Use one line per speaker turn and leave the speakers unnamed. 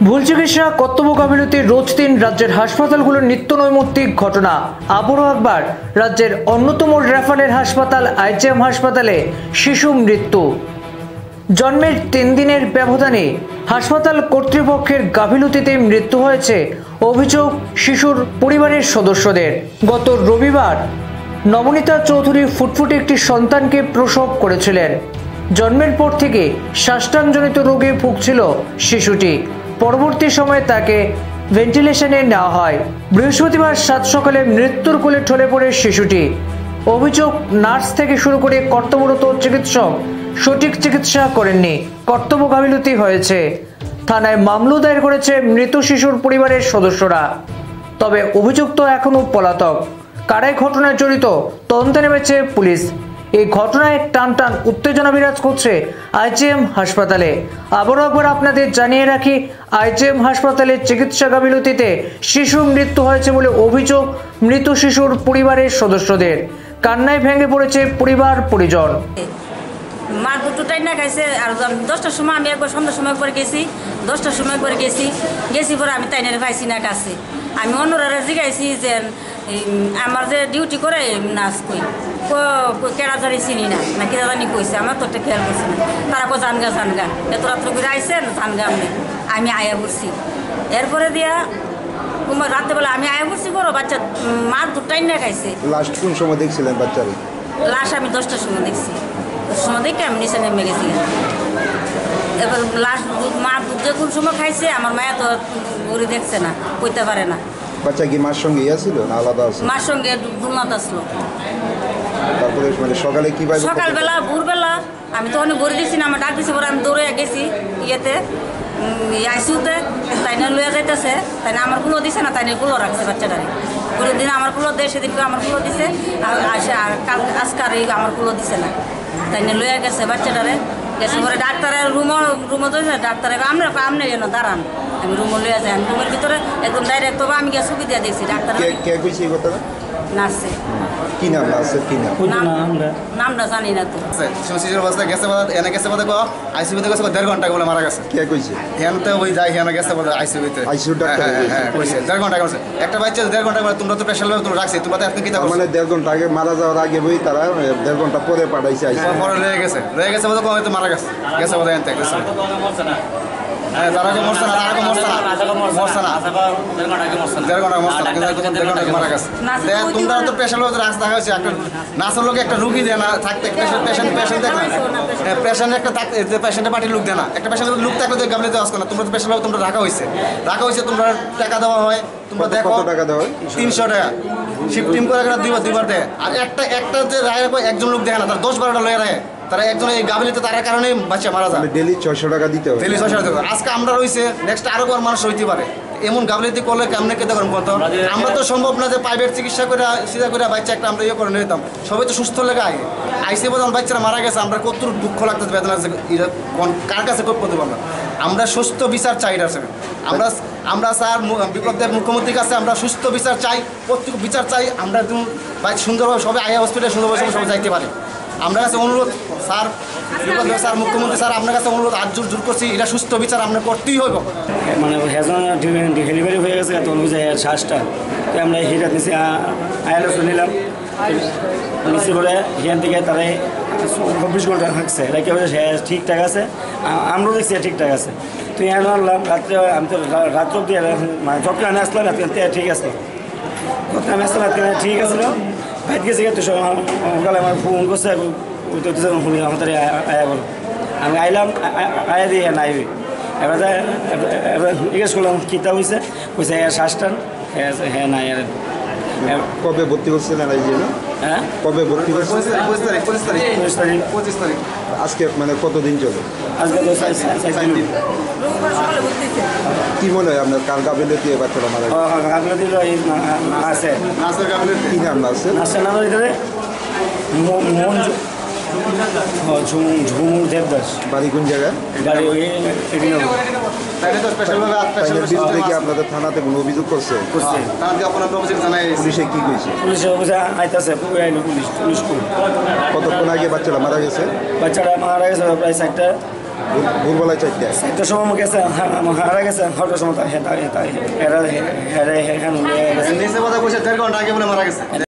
চিকিৎসা, কর্তব্য গাফিলতি, রোজ দিন রাজ্যের হাসপাতালগুলোর নিত্য নৈমিত্তিক ঘটনা। আবারও একবার রাজ্যের অন্যতম রেফারের হাসপাতাল, আইজিএম হাসপাতালে শিশু মৃত্যু। জন্মের তিন দিনের ব্যবধানে হাসপাতাল কর্তৃপক্ষের গাফিলতিতে মৃত্যু হয়েছে অভিযোগ শিশুর পরিবারের সদস্যদের। গত রবিবার নবনীতা চৌধুরী ফুটফুটে একটি সন্তানকে প্রসব করেছিলেন। জন্মের পর থেকে শ্বাসটানজনিত রোগে ভুগছিল শিশুটি। পরবর্তী সময়ে তাকে ভেন্টিলেশনে নেওয়া হয়। বৃহস্পতিবার সাত সকালে মৃত্যুর কোলে ঠলে পড়ে শিশুটি। অভিযোগ, নার্স থেকে শুরু করে কর্তব্যরত চিকিৎসক সঠিক চিকিৎসা করেননি। কর্তব্য গাফিলতি হয়েছে। থানায় মামলা দায়ের করেছে মৃত শিশুর পরিবারের সদস্যরা। তবে অভিযুক্ত এখনও পলাতক। কারাই ঘটনায় জড়িত তদন্তে নেমেছে পুলিশ। এই ঘটনায় টান টান উত্তেজনা বিরাজ করছে আইজিএম হাসপাতালে। আবারও একবার আপনাদের জানিয়ে রাখি, আইজিএম হাসপাতালে চিকিৎসা গাফিলতিতে শিশু মৃত্যু হয়েছে বলে অভিযোগ মৃত শিশুর পরিবারের সদস্যদের। কান্নায় ভেঙে পড়েছে পরিবার, পরিজন।
মা দুটো টাইম না খাইছে আর দশটার সময় আমি একবার সন্ধ্যার সময় করে গেছি, দশটার সময় করে গেছি। গেছি পরে আমি তাইনের পাইছি না কাছে। আমি অন্যরা জিগাইছি যে আমার যে ডিউটি করে নাচ কই কেড়াজারি চিনি না না কেড়া জানি কইছে আমার তো একটা খেয়াল করছি না তারা কো জানগা জানগা। এত রাত্র করে আইসেন জানগা আমি আমি আয়া করছি এরপরে দিয়া তোমার রাত্রেবেলা আমি আয়া করছি করো বাচ্চা মা দুটাই না খাইছে।
লাস্ট কোন সময় দেখছিলেন বাচ্চারে
লাশ আমি দশটার সময় দেখছি। সময় দেখে আমি নিচে নেমে গেছি। এবার দুধ মা দুধ যে কোন সময় খাইছে আমার মায়া তো ঘুরে দেখছে না কইতে পারে না।
বাচ্চা কি মার সঙ্গে ইয়া ছিল না আলাদা আছে?
মার সঙ্গে দুলনাথ আসলো।
তারপরে মানে সকালে কি ভাবে
সকালবেলা ভোরবেলা আমি তো অনেক ঘুরে দিছি না আমার ডাক দিছি পরে আমি দৌড়ে গেছি ইয়েতে আইসিউতে তাই না লইয়া যাইতেছে তাই না আমার কুলো দিছে না তাই না কুলো রাখছে বাচ্চাটারে। কোনো দিন আমার কুলো দেয় সেদিনকে আমার কুলো দিছে আর আসে আর কাল আজকার আমার কুলো দিছে না। তাই না লইয়া গেছে বাচ্চাটারে। পরে ডাক্তারের রুমও রুমও দিয়েছে ডাক্তারে আমরা আমনে যেন দাঁড়ান? আমি রুমও লিয়ে যাই রুমের ভিতরে একদম ডাইরেক্ট তবে আমি গিয়ে সুবিধা দিয়েছি দেখছি ডাক্তার
কইছে
নার্সে
কি নাম আছে কি নাম?
নাম নামটা জানি না তো।
শিশুর অবস্থা গেছে বোধ এনে গেছে বোধ আইসিবিতে গেছে দেড় ঘণ্টা বলে মারা গেছে।
কে কইছে?
ওই যাই হেন গেছে বোধ আইসিবিতে
ICU ডাক্তার
হ্যাঁ
কইছে।
হ্যাঁ দেড় ঘণ্টা করছে একটা বাচ্চা দেড় ঘণ্টা করে তোমরা তো প্রেশার লেভেল তোমরা রাখছি তোমরা তো এখন কি
মানে দেড় ঘণ্টা আগে মারা যাওয়ার আগে বই তারা দেড় ঘণ্টা পরে পাঠাইছে আইসি
পরে রয়ে গেছে। রয়ে গেছে বোধ হয়তো মারা গেছে। এনতে গেছে হ্যাঁ তোমরা তো রাস্তা হয়েছে একটা নাচের লোক একটা রুগী দেয় না থাকতে পেশেন্ট পেশেন্ট পেশেন্ট পেশেন্ট একটা থাকতে পেশেন্টের পার্টি লুক দেয় না। একটা পেশেন্টের লুক থাকলে তো গামলে দেওয়া আসবে না। তোমরা তো পেশেন্ট তোমরা রাখা হয়েছে। রাখা হয়েছে তোমরা টাকা দেওয়া হয় তোমরা দেখো
টাকা দেওয়া হয়?
তিনশো টাকা। শিফটিং করে দুইবার দুইবার দেয়। আর একটা একটা যে রায় একজন লোক দেখে না তার দশ বারোটা লয়ে রাখে তারা একজন এই গাবলিতে তার কারণে বাচ্চা মারা যায়।
ডেলি ছয়শো টাকা দিতে হবে।
তেলিশ বছর ধরে। আজকে আমরা রয়েছে নেক্সট আরও কোনো মানুষ হইতে পারে। এমন গাবলিতে করলে কেমনে কেতে করুন কত আমরা তো সম্ভব না যে প্রাইভেট চিকিৎসা করে সিধা করে বাচ্চা একটা আমরা ইয়ে করে নিতাম। সবাই তো সুস্থ লেগে আগে আইসে প্রধান বাচ্চারা মারা গেছে আমরা কত দুঃখ লাগতেছে বেদনা কোন- কার কাছে করতে পারব আমরা সুস্থ বিচার চাই এটা স্যার। আমরা আমরা স্যার বিপ্লব দেব মুখ্যমন্ত্রীর কাছে আমরা সুস্থ বিচার চাই প্রত্যেক বিচার চাই আমরা একদম বাইক সুন্দরভাবে সবাই আয়া হসপিটালে সুন্দরভাবে সবাই যাইতে পারে। আমরা কাছে অনুরোধ, স্যার স্যার, মুখ্যমন্ত্রী স্যার, আপনার কাছে অনুরোধ, আজ জোর জোর করছি, এটা সুস্থ বিচার আমরা করতেই হইব।
মানে ডেলিভারি হয়ে গেছে তো অনুযায়ী শ্বাসটা। তো আমরা হিটা নিচে আয়ালো শুনিলাম নিচে করে এখান থেকে তারা চব্বিশ ঘণ্টা থাকছে। এটা সে ঠিকঠাক আছে। আমরাও দেখছি ঠিকঠাক আছে। তো এখানে আনলাম, রাত্রে, আমি তো রাত্র দিয়ে মানে আমি আসলাম ঠিক আছে। যখন আমি আসলাম ঠিক আছিল ভাইত গেছে সকালে আমার ফোন করছে শুনি তো শুনি আমাদের আয়া বলো। আমি আইলাম আয়া দিয়ে নাই এবার জিজ্ঞেস করলাম কীটা হয়েছে কইছে হ্যাঁ শ্বাসটান হ্যাঁ হ্যাঁ নাই আর
কবে ভর্তি করছিলেন এই জন্য
হ্যাঁ?
কবে ভর্তি করছিলেন?
পঁচিশ তারিখ
আজকে মানে কতদিন চলে? কি মনে হয় আপনার কার গাবিলে দিয়ে বাচ্চারা মারা
আছে
কি নাম আছে
ঝুমুর দেবদাস।
বাড়ি কোন জায়গায়?
গাড়ি
বিরুদ্ধে কি আপনাদের থানাতে কোনো অভিযোগ করছে
তার
পুলিশে কি কইছে
পুলিশ অফিসে আইতাছে পুলিশ পুলিশ
কতক্ষণ আগে বাচ্চারা মারা গেছে
বাচ্চাটা মারা গেছে প্রায় চারটা
ভোরবেলায় চারটে
একটা সময় আমাকে গেছে হারা গেছে হঠাৎ সময় এরা এরা এরা
নিচে কথা কইছে দেড় ঘণ্টা আগে বলে মারা গেছে